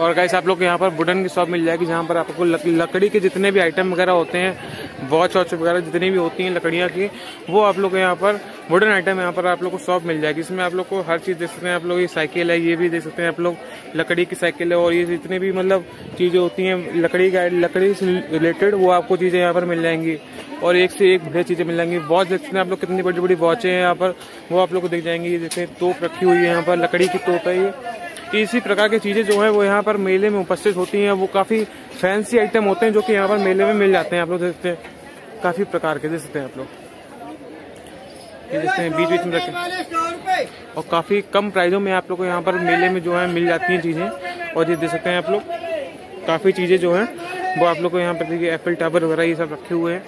और गाइस आप लोग को यहाँ पर वुडन की शॉप मिल जाएगी जहाँ पर आपको लक, लकड़ी के जितने भी आइटम वगैरह होते हैं वॉच वॉच वगैरह जितनी भी होती हैं लकड़ियाँ की वो आप लोग को यहाँ पर वुडन आइटम यहाँ पर आप लोग को शॉप मिल जाएगी। इसमें आप लोग को हर चीज़ देख सकते हैं आप लोग ये साइकिल है ये भी देख सकते हैं आप लोग लकड़ी की साइकिल है और ये जितने भी मतलब चीज़ें होती हैं लकड़ी का लकड़ी से रिलेटेड वो आपको चीज़ें यहाँ पर मिल जाएँगी। और एक से एक बढ़िया चीज़ें मिल जाएँगी। वॉच देख सकते हैं आप लोग कितनी बड़ी बड़ी वॉचें हैं यहाँ पर वो आप लोग को दिख जाएँगी। ये तोप रखी हुई है यहाँ पर लकड़ी की तोप है ये। इसी प्रकार की चीज़ें जो है वो यहाँ पर मेले में उपस्थित होती हैं। वो काफ़ी फैंसी आइटम होते हैं जो कि यहाँ पर मेले में मिल जाते हैं। आप लोग देखते हैं, काफ़ी प्रकार के देख सकते हैं आप लोग। ये बीच बीच में रखे। और काफ़ी कम प्राइसों में आप लोग को यहाँ पर मेले में जो है मिल जाती हैं चीज़ें। और ये देख सकते हैं आप लोग, काफ़ी चीज़ें जो है, वो आप लोग को यहाँ पर देखिए एप्पल टावर वगैरह ये सब रखे हुए हैं।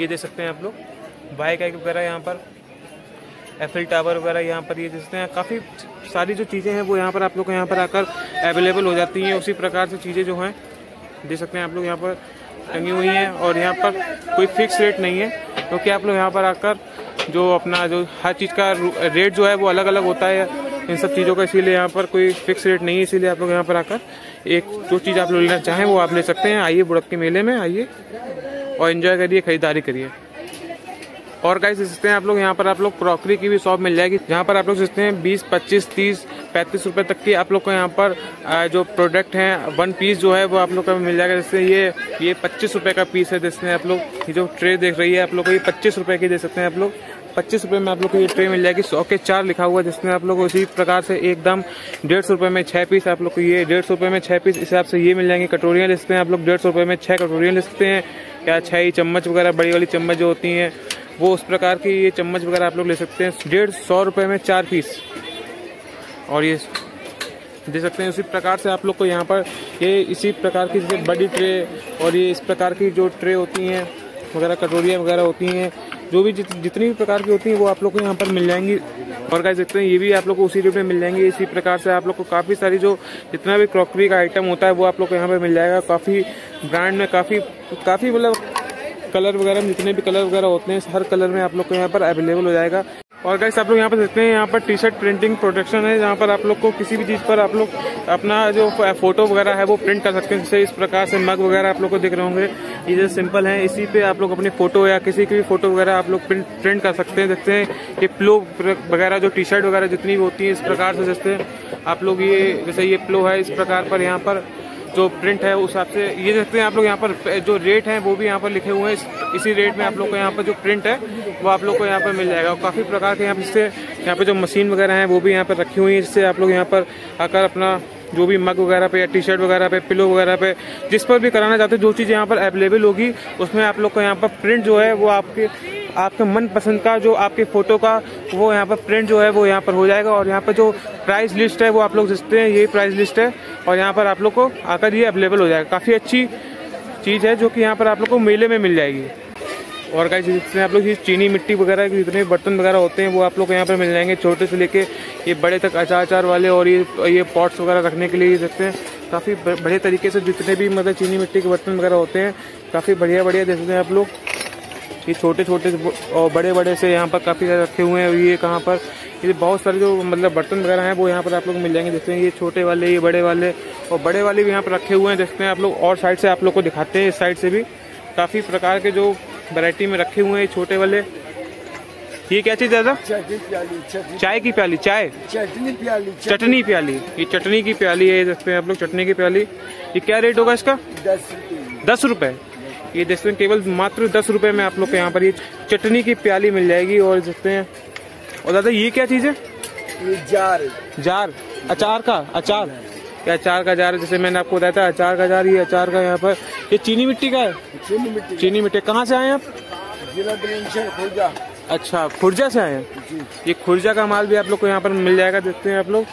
ये देख सकते हैं आप लोग बाइक वगैरह यहाँ पर एफिल टावर वगैरह यहाँ पर ये हैं काफ़ी सारी जो चीज़ें हैं, वो यहाँ पर आप लोग को यहाँ पर आकर अवेलेबल हो जाती हैं। उसी प्रकार से चीज़ें जो हैं, देख सकते हैं आप लोग यहाँ पर टंगी हुई हैं और यहाँ पर कोई फिक्स रेट नहीं है। क्योंकि तो आप लोग यहाँ पर आकर जो अपना जो हर चीज़ का रेट जो है, वो अलग अलग होता है इन सब चीज़ों का, इसीलिए यहाँ पर कोई फिक्स रेट नहीं है, इसीलिए आप लोग यहाँ पर आकर एक जो चीज़ आप लोग लेना चाहें, वो आप ले सकते हैं। आइए बुड़क के मेले में, आइए और इन्जॉय करिए, खरीदारी करिए। और गाइस सकते हैं आप लोग, यहाँ पर आप लोग क्रॉकरी की भी शॉप मिल जाएगी। जहाँ पर आप लोग सकते हैं, बीस, पच्चीस, तीस, पैंतीस रुपए तक की आप लोग को यहाँ पर जो प्रोडक्ट है वन पीस जो है, वो आप लोग का मिल जाएगा। जैसे ये ये पच्चीस रुपए का पीस है जैसे आप लोग, ये जो ट्रे देख रही है, आप लोग को ये पच्चीस रुपए की दे सकते हैं आप लोग। पच्चीस रुपए में आप लोग को ये ट्रे मिल जाएगी, सौ के चार लिखा हुआ है जिसमें आप लोग उसी प्रकार से एकदम डेढ़ सौ रुपए में छह पीस आप लोग को ये डेढ़ सौ रुपये में छह पीस इस हिसाब से ये मिल जाएँगे कटोरियाँ। ले सकते हैं आप लोग डेढ़ सौ रुपये में छह कटोरियाँ ले सकते हैं, क्या छह चम्मच वगैरह, बड़ी वाली चम्मच जो होती हैं वो उस प्रकार की ये चम्मच वगैरह आप लोग ले सकते हैं। डेढ़ सौ रुपये में चार पीस। और ये दे सकते हैं। उसी प्रकार से आप लोग को यहाँ पर ये इसी प्रकार की जैसे बड़ी ट्रे और ये इस प्रकार की जो ट्रे होती हैं वगैरह कटोरियाँ वगैरह होती हैं जो भी जित, जितनी भी प्रकार की होती हैं वो आप लोग को यहाँ पर मिल जाएँगी। और क्या देखते हैं ये भी आप लोग को उसी रेट में मिल जाएँगे। इसी प्रकार से आप लोग को काफ़ी सारी जो जितना भी क्रॉकरी का आइटम होता है वो आप लोग को यहाँ पर मिल जाएगा। काफ़ी ब्रांड में काफ़ी काफ़ी मतलब कलर वगैरह में जितने भी कलर वगैरह होते हैं, हर कलर में आप लोग को यहाँ पर अवेलेबल हो जाएगा। और गाइस आप लोग यहाँ पर देखते हैं, यहाँ पर टी शर्ट प्रिंटिंग प्रोडक्शन है, जहाँ पर आप लोग को किसी भी चीज़ पर आप लोग अपना जो फ़ोटो वगैरह है, वो प्रिंट कर सकते हैं। जैसे इस प्रकार से मग वगैरह आप लोग को दिख रहे होंगे। ये जो सिंपल है, इसी पे आप लोग अपनी फ़ोटो या किसी की भी फ़ोटो वगैरह आप लोग प्रिंट प्रिंट कर सकते हैं। देखते हैं ये प्लो वगैरह, जो टी शर्ट वगैरह जितनी भी होती है, इस प्रकार से जैसे आप लोग ये, जैसे ये प्लो है, इस प्रकार पर यहाँ पर जो प्रिंट है उस हिसाब से ये देखते हैं आप लोग यहाँ पर जो रेट है वो भी यहाँ पर लिखे हुए हैं इसी रेट में आप लोग को यहाँ पर जो प्रिंट है वो आप लोग को यहाँ पर मिल जाएगा और काफ़ी प्रकार के यहाँ पर यहाँ पर जो मशीन वगैरह है वो भी यहाँ पर रखी हुई है जिससे आप लोग यहाँ पर आकर अपना जो भी मग वगैरह पे या टी शर्ट वगैरह पे पिलो वगैरह पे जिस पर भी कराना चाहते हैं जो चीज़ यहाँ पर अवेलेबल होगी उसमें आप लोग को यहाँ पर प्रिंट जो है वो आपके आपके मन पसंद का जो आपके फ़ोटो का वो यहाँ पर प्रिंट जो है वो यहाँ पर हो जाएगा और यहाँ पर जो प्राइस लिस्ट है वो आप लोग देखते हैं यही प्राइस लिस्ट है और यहाँ पर आप लोग को आकर ये अवेलेबल हो जाएगा। काफ़ी अच्छी चीज़ है जो कि यहाँ पर आप लोग को मेले में मिल जाएगी। और गाइस जितने आप लोग चीनी मिट्टी वगैरह के जितने बर्तन वगैरह होते हैं, वो आप लोग को यहाँ पर मिल जाएँगे। छोटे से लेके ये बड़े तक अचार अचार वाले और ये ये पॉट्स वगैरह रखने के लिए ये देखते हैं। काफ़ी बढ़िया तरीके से जितने भी मतलब चीनी मिट्टी के बर्तन वगैरह होते हैं, काफ़ी बढ़िया बढ़िया देखते हैं आप लोग। ये छोटे छोटे और बड़े बड़े से यहाँ पर काफ़ी सारे रखे हुए हैं ये कहाँ पर ये बहुत सारे जो मतलब बर्तन वगैरह हैं वो यहाँ पर आप लोग मिल जाएँगे। देखते हैं ये छोटे वाले ये बड़े वाले और बड़े वाले भी यहाँ पर रखे हुए हैं देखते हैं आप लोग और साइड से आप लोग को दिखाते हैं। इस साइड से भी काफ़ी प्रकार के जो वैरायटी में रखे हुए हैं छोटे वाले। ये क्या चीज़ दादा? चाय की प्याली चाय? चटनी प्याली चटनी। प्याली। ये चटनी की प्याली है देखते हैं आप लोग चटनी की प्याली। ये क्या रेट होगा इसका? दस रुपए। ये देखते हैं केवल मात्र दस रुपए में आप लोग को यहाँ पर ये चटनी की प्याली मिल जाएगी और देखते हैं। और दादा ये क्या चीज़ है? जार। जार। अचार का? अचार। क्या अचार का जार जैसे मैंने आपको बताया था अचार का जार ये अचार का यहाँ पर। ये चीनी मिट्टी का है? चीनी मिट्टी चीनी मिट्टी। कहाँ से आए आप? जिला अच्छा खुर्जा से आए हैं? ये खुर्जा का माल भी आप लोग को यहाँ पर मिल जाएगा देखते हैं आप लोग।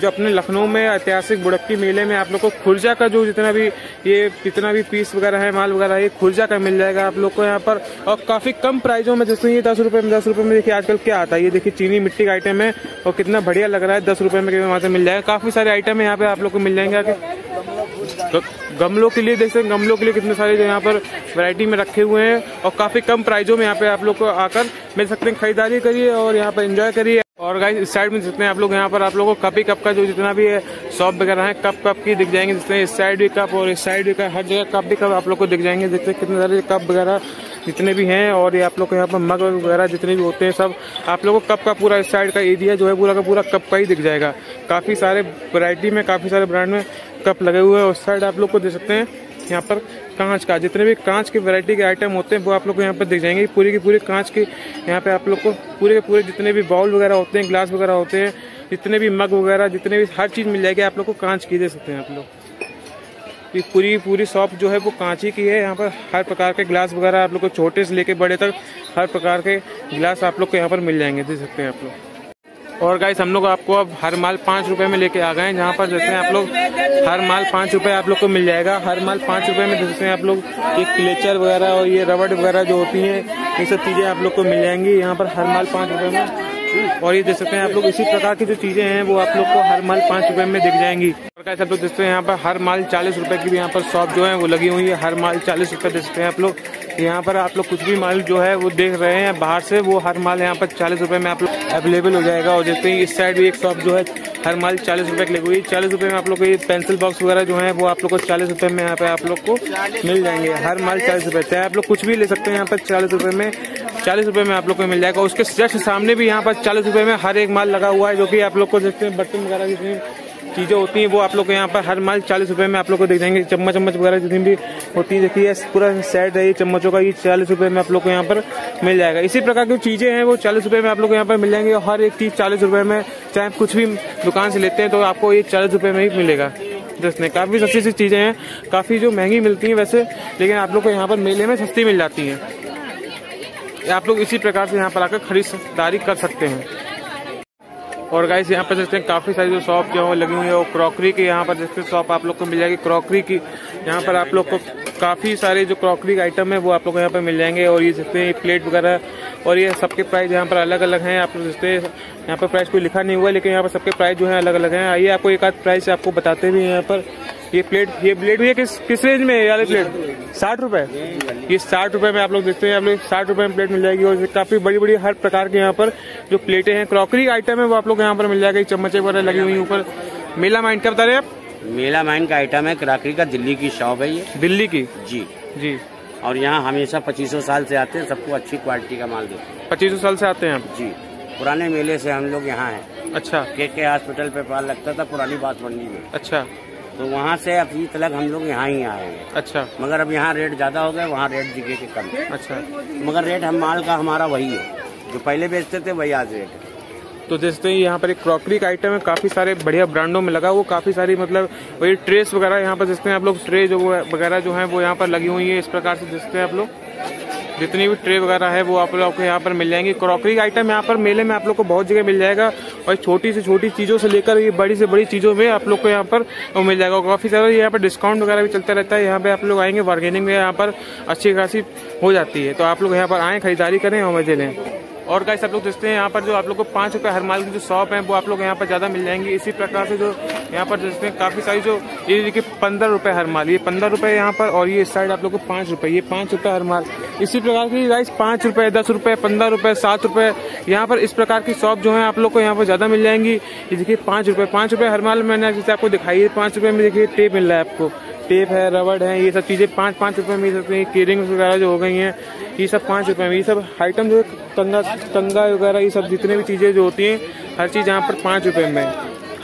जो अपने लखनऊ में ऐतिहासिक बुड़क्की मेले में आप लोग को खुर्जा का जो जितना भी ये जितना भी पीस वगैरह है माल वगैरह ये खुर्जा का मिल जाएगा आप लोग को यहाँ पर। और काफ़ी कम प्राइसों में जैसे ये दस रुपए में दस रुपए में देखिए आजकल क्या आता है। ये देखिए चीनी मिट्टी का आइटम है और कितना बढ़िया लग रहा है दस रुपए में वहाँ से मिल जाएगा। काफ़ी सारे आइटम है यहाँ पे आप लोग को मिल जाएँगे आगे। गमलों के लिए हैं गमलों के लिए कितने सारे यहाँ पर वैरायटी में रखे हुए हैं और काफ़ी कम प्राइजों में यहाँ पे आप लोग को आकर मिल सकते हैं। खरीदारी करिए और यहाँ पर एंजॉय करिए। और गाइस इस साइड में जितने आप लोग यहाँ पर, आप लोगों को कप ही कप का जो जितना भी है शॉप वगैरह है कप कप की दिख जाएँगे जितने इस साइड भी कप और इस साइड भी कप हर जगह कप भी कप आप लोग को दिख जाएँगे, जितने कितने सारे कप वगैरह जितने भी हैं और ये आप लोग को यहाँ पर मग वगैरह जितने भी होते हैं सब, आप लोगों को कप का पूरा इस साइड का एरिया जो है, पूरा का पूरा कप का ही दिख जाएगा। काफ़ी सारे वैरायटी में, काफ़ी सारे ब्रांड में कप लगे हुए हैं, उस साइड आप लोग को देख सकते हैं। यहाँ पर कांच का, जितने भी कांच के वैरायटी के आइटम होते हैं, वो आप लोग को यहाँ पर दिख जाएँगे। पूरी की पूरी कांच के यहाँ पे आप लोग को पूरे के पूरे जितने भी बाउल वगैरह होते हैं ग्लास वगैरह होते हैं, जितने भी मग वगैरह, जितने भी हर चीज़ मिल जाएगी, आप लोग को कांच की दे सकते हैं आप लोग। ये पूरी पूरी शॉप जो है वो कांच ही की है। यहाँ पर हर प्रकार के ग्लास वगैरह आप लोग को छोटे से लेके बड़े तक हर प्रकार के ग्लास आप लोग को यहाँ पर मिल जाएँगे, दे सकते हैं आप लोग। और गाइस हम लोग आपको अब हर माल पाँच रुपए में लेके आ गए हैं, जहाँ पर जैसे आप लोग हर माल पाँच रुपए आप लोग को मिल जाएगा। हर माल पाँच रुपए में जैसे आप लोग ये क्लेचर वगैरह और ये रबड़ वगैरह जो होती हैं, ये सब चीज़ें आप लोग को मिल जाएँगी यहाँ पर हर माल पाँच रुपए में। और ये देख सकते हैं आप लोग, इसी प्रकार की जो चीज़ें हैं, वो आप लोग को हर माल पाँच रुपए में दिख जाएँगी। और गाइस आप लोग देखते हैं यहाँ पर हर माल चालीस रुपए की भी यहाँ पर शॉप जो है, वो लगी हुई है। हर माल चालीस रुपए दे सकते हैं आप लोग। यहाँ पर आप लोग कुछ भी माल जो है वो देख रहे हैं, बाहर से वो हर माल यहाँ पर चालीस रुपए में आप लोग अवेलेबल हो जाएगा। और देखते हैं इस साइड भी एक शॉप जो है, हर माल चालीस रुपए की हुई चालीस रुपए में आप लोग को ये पेंसिल बॉक्स वगैरह जो है, वो आप लोग को चालीस रुपए में यहाँ पे आप लोग को मिल जाएँगे। हर माल चालीस रुपए चाहे आप लोग कुछ भी ले सकते हैं यहाँ पर चालीस रुपए में। चालीस रुपए में आप लोग को मिल जाएगा। उसके जस्ट सामने भी यहाँ पर चालीस रुपए में हर एक माल लगा हुआ है, जो कि आप लोग को देखते हैं बर्तन वगैरह जितनी चीज़ें होती हैं, वो आप लोग को यहाँ पर हर माल चालीस रुपए में आप लोग को देख जाएँगे चम्मच चम्मच वगैरह जितनी भी होती है देखिए पूरा सेट है, ये चम्मचों का, ये चालीस रुपए में आप लोग को यहाँ पर मिल जाएगा। इसी प्रकार की चीज़ें हैं, वो चालीस रुपए में आप लोग को यहाँ पर मिल जाएँगे। हर एक चीज़ चालीस रुपए में, चाहे कुछ भी दुकान से लेते हैं तो आपको ये चालीस रुपए में ही मिलेगा। जिसने काफ़ी सस्ती सी चीज़ें हैं, काफ़ी जो महँगी मिलती हैं वैसे, लेकिन आप लोग को यहाँ पर मेले में सस्ती मिल जाती हैं। आप लोग इसी प्रकार से यहाँ पर आकर खरीदारी कर सकते हैं। और गाइस यहाँ पर देखते हैं काफ़ी सारी जो शॉप जो लगी हुई है। वो क्रॉकरी की यहाँ पर देखते हैं शॉप आप लोग को मिल जाएगी। क्रॉकरी की यहाँ पर आप लोग को काफ़ी सारे जो क्रॉकरी आइटम है वो आप लोग को यहाँ पर मिल जाएँगे। और ये देखते हैं प्लेट वगैरह और ये सबके प्राइस यहाँ पर अलग अलग हैं। आप लोग हैं, यहाँ पर प्राइस कोई लिखा नहीं हुआ लेकिन यहाँ पर सबके प्राइस जो है अलग अलग हैं। आइए आपको एक आध प्राइस आपको बताते हैं यहाँ पर। ये प्लेट ये प्लेट भी है किस किस रेंज में है ये वाली प्लेट साठ रुपए? ये साठ रुपए में आप लोग देखते हैं आप लोग साठ रुपए में प्लेट मिल जाएगी और काफ़ी बड़ी बड़ी हर प्रकार के यहाँ पर जो प्लेटें हैं क्रॉकरी आइटम है वो आप लोग यहाँ पर मिल जाएगा। चम्मचे वगैरह लगी हुई ऊपर। मेला माइंड का बता रहे आप? मेला माइंड का आइटम है क्रॉकरी का दिल्ली की शॉप है ये। दिल्ली की? जी। जी। और यहाँ हमेशा पच्चीसों साल से आते हैं सबको अच्छी क्वालिटी का माल देते हैं। पच्चीस साल से आते हैं आप? जी। पुराने मेले से हम लोग यहाँ हैं। अच्छा। के के हॉस्पिटल पे पाल लगता था पुरानी बात मंडी में अच्छा। तो वहाँ से अभी तक हम लोग यहाँ ही आए हैं। अच्छा। मगर अब यहाँ रेट ज़्यादा हो गए वहाँ रेट दिखे के कम। अच्छा। मगर रेट हम माल का हमारा वही है जो पहले बेचते थे वही आज रेट है। तो जैसे यहाँ पर एक क्रॉकरी का आइटम है काफ़ी सारे बढ़िया ब्रांडों में लगा वो काफ़ी सारी मतलब वही ट्रेस वगैरह यहाँ पर हैं आप लोग ट्रे जो वगैरह जो है वो यहाँ पर लगी हुई है इस प्रकार से हैं आप लोग जितनी भी ट्रे वगैरह है, वो आप लोग को यहाँ पर मिल जाएँगी। क्रॉकरी आइटम यहाँ पर मेले में आप लोग को बहुत जगह मिल जाएगा और छोटी से छोटी चीज़ों से लेकर ये बड़ी से बड़ी चीज़ों में आप लोग को यहाँ पर मिल जाएगा। काफ़ी सारा यहाँ पर डिस्काउंट वगैरह भी चलता रहता है। यहाँ पर आप लोग आएँगे बार्गेनिंग में यहाँ पर अच्छी खासी हो जाती है। तो आप लोग यहाँ पर आएँ, खरीदारी करें और मज़े लें। और गाइस आप लोग देखते हैं यहाँ पर जो आप लोग को पाँच रुपये हर माल की जो शॉप है, वो आप लोग यहाँ पर ज़्यादा मिल जाएँगी। इसी प्रकार से जो यहाँ पर देखते हैं, काफ़ी सारी जो, ये देखिए, पंद्रह रुपये हर माल, ये पंद्रह रुपए यहाँ पर और ये इस साइड आप लोग को पाँच रुपए, ये पाँच रुपये हर माल। इसी प्रकार की गाइस पाँच रुपये दस रुपये पंद्रह रुपए, सात रुपए, यहाँ पर इस प्रकार की शॉप जो है आप लोग को यहाँ पर ज़्यादा मिल जाएँगी। ये देखिए, पाँच रुपये पाँच रुपये हर माल मैंने जैसे आपको दिखाई है, पाँच रुपये में देखिए टेप मिल रहा है आपको। टेप है, रबड़ है, ये सब चीज़ें पाँच पाँच रुपये में मिल सकती है केरिंग वगैरह जो हो गई हैं, ये सब पाँच रुपये में, ये सब आइटम जो कंगा कंगा वगैरह, ये सब जितने भी चीज़ें जो होती हैं, हर चीज़ यहाँ पर पाँच रुपये में,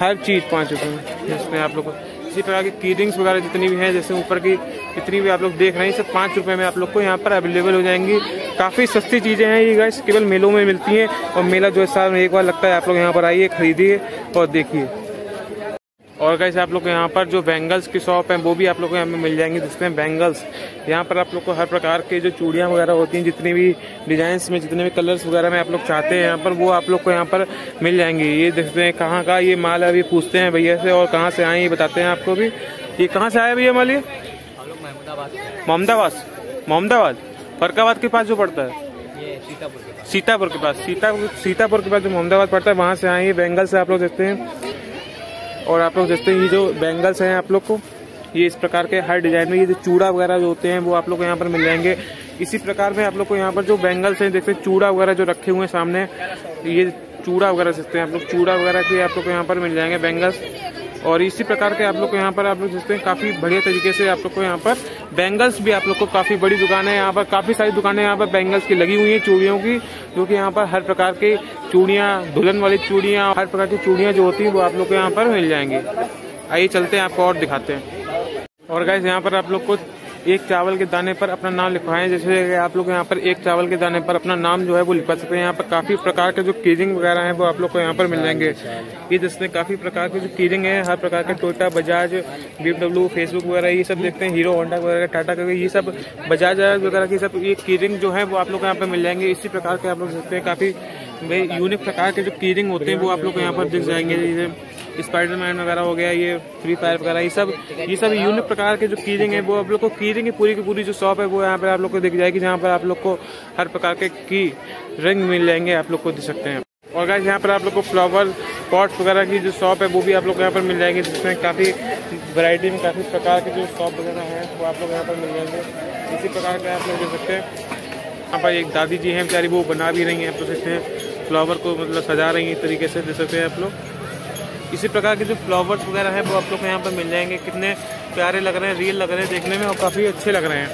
हर चीज़ पाँच रुपये में, जिसमें आप लोग को, इसी प्रकार की कीरिंग्स वगैरह जितनी भी हैं, जैसे ऊपर की जितनी भी आप लोग देख रहे हैं सब पाँच रुपये में आप लोग को यहाँ पर अवेलेबल हो जाएँगी। काफ़ी सस्ती चीज़ें हैं ये गाइस केवल मेलों में मिलती हैं, और मेला जो है, साल में एक बार लगता है, आप लोग यहाँ पर आइए, खरीदिए, और देखिए। और कैसे आप लोग को यहाँ पर जो बैंगल्स की शॉप है वो भी आप लोग को यहाँ पे मिल जाएँगी जिसमें बैंगल्स यहाँ पर आप लोग को हर प्रकार के जो चूड़ियाँ वगैरह होती हैं जितनी भी डिज़ाइन में जितने भी कलर्स वगैरह में आप लोग चाहते हैं यहाँ पर वो आप लोग को यहाँ पर मिल जाएँगी। ये देखते हैं कहाँ का ये माल अभी पूछते हैं भैया से और कहाँ से आए ये बताते हैं आपको भी। ये कहाँ से आया भैया माल ये? मोहम्मदाबाद। मोहम्मदाबाद? फरकाबाद के पास जो पड़ता है? सीतापुर के पास। सीतापुर सीतापुर के पास जो मोहम्मदाबाद पड़ता है वहाँ से आए ये बैंगल से आप लोग देखते हैं। और आप लोग देखते हैं ये जो बैंगल्स हैं आप लोग को, ये इस प्रकार के हर डिज़ाइन में ये जो चूड़ा वगैरह जो होते हैं, वो आप लोग को यहाँ पर मिल जाएँगे। इसी प्रकार में आप लोग को यहाँ पर जो बैंगल्स हैं, देखते हैं चूड़ा वगैरह जो रखे हुए हैं सामने, ये चूड़ा वगैरह सकते हैं आप लोग। चूड़ा वगैरह के आप लोग को यहाँ पर मिल जाएँगे बैंगल्स और इसी प्रकार के आप लोग को यहाँ पर आप लोग देखते हैं, काफ़ी बढ़िया तरीके से आप लोग को यहाँ पर बैंगल्स भी आप लोग को काफ़ी बड़ी दुकान है। यहाँ पर काफ़ी सारी दुकानें यहाँ पर बैंगल्स की लगी हुई हैं चूड़ियों की, जो कि यहाँ पर हर प्रकार की चूड़ियाँ, दुल्हन वाली चूड़ियाँ, हर प्रकार की चूड़ियाँ जो होती हैं, वो आप लोग को यहाँ पर मिल जाएँगी। आइए चलते हैं, आपको और दिखाते हैं। और गाइज़ यहाँ पर आप लोग को एक चावल के दाने पर अपना नाम लिखवाएँ, जैसे आप लोग यहाँ पर एक चावल के दाने पर अपना नाम जो है वो लिखवा सकते हैं। यहाँ पर काफ़ी प्रकार के जो कीरिंग वगैरह हैं वो आप लोग को यहाँ पर मिल जाएँगे। ये जिसमें काफ़ी प्रकार के जो कीरिंग है, हर प्रकार के टोयोटा बजाज बीएमडब्ल्यू फेसबुक वगैरह, ये सब देखते हैं, हीरो, होंडा वगैरह, टाटा का ये सब बजाज वगैरह की सब ये कीरिंग जो है वो आप लोग को यहाँ पर मिल जाएँगे। इसी प्रकार के आप लोग देखते हैं, काफ़ी यूनिक प्रकार के जो कीरिंग होते हैं वो आप लोग को यहाँ पर दिख जाएँगे। जैसे स्पाइडरमैन वगैरह हो गया, ये फ्री फायर वगैरह, ये सब ये सब यूनिक प्रकार के जो कीरिंग है, वो आप लोग को कीरिंग की पूरी की पूरी जो शॉप है, वो यहाँ पर आप लोग को दिख जाएगी, जहाँ पर आप लोग को हर प्रकार के की रंग मिल जाएँगे, आप लोग को दिख सकते हैं। और गाइस यहाँ पर आप लोग को फ्लावर पॉट वगैरह की जो शॉप है, वो भी आप लोग को यहाँ पर मिल जाएँगे, जिसमें काफ़ी वैरायटी में काफ़ी प्रकार के जो शॉप वगैरह हैं, वो आप लोग यहाँ पर मिल जाएँगे। इसी प्रकार के आप लोग देख सकते हैं। यहाँ पर एक दादी जी हैं, बेचारी, वो बना भी रही हैं, आप लोग सकते हैं। फ्लावर को मतलब सजा रही हैं तरीके से देख सकते हैं आप लोग। इसी प्रकार के जो फ्लावर्स वगैरह हैं, वो आप लोग को यहाँ पर मिल जाएँगे। कितने प्यारे लग रहे हैं रियल लग रहे हैं देखने में और काफ़ी अच्छे लग रहे हैं।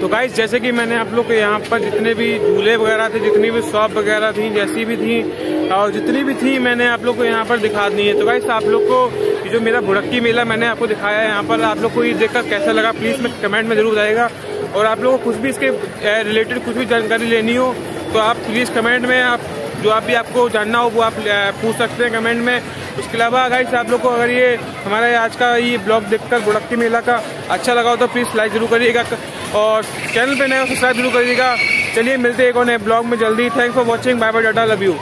तो गाइज़ जैसे कि मैंने आप लोग को यहाँ पर जितने भी झूले वगैरह थे, जितनी भी शॉप वगैरह थी, जैसी भी थी, और जितनी भी थी, मैंने आप लोग को यहाँ पर दिखा दी है। तो गाइज़ आप लोग को जो मेरा भुड़क्की मेला मैंने आपको दिखाया है यहाँ पर, आप लोग को ये देखकर कैसा लगा प्लीज़ मैं कमेंट में ज़रूर जाएगा और आप लोग को कुछ भी इसके रिलेटेड कुछ भी जानकारी लेनी हो तो आप प्लीज़ कमेंट में आप जो आप भी आपको जानना हो, वो आप पूछ सकते हैं कमेंट में। उसके अलावा अगर आप लोग को अगर ये हमारा आज का ये ब्लॉग देखकर गुड़क्की मेला का अच्छा लगा हो तो प्लीज़ लाइक ज़रूर करिएगा और चैनल पर नया सब्सक्राइब ज़रूर करिएगा। चलिए, मिलते हैं एक और नए ब्लॉग में जल्दी। Thanks for watching bye bye data love you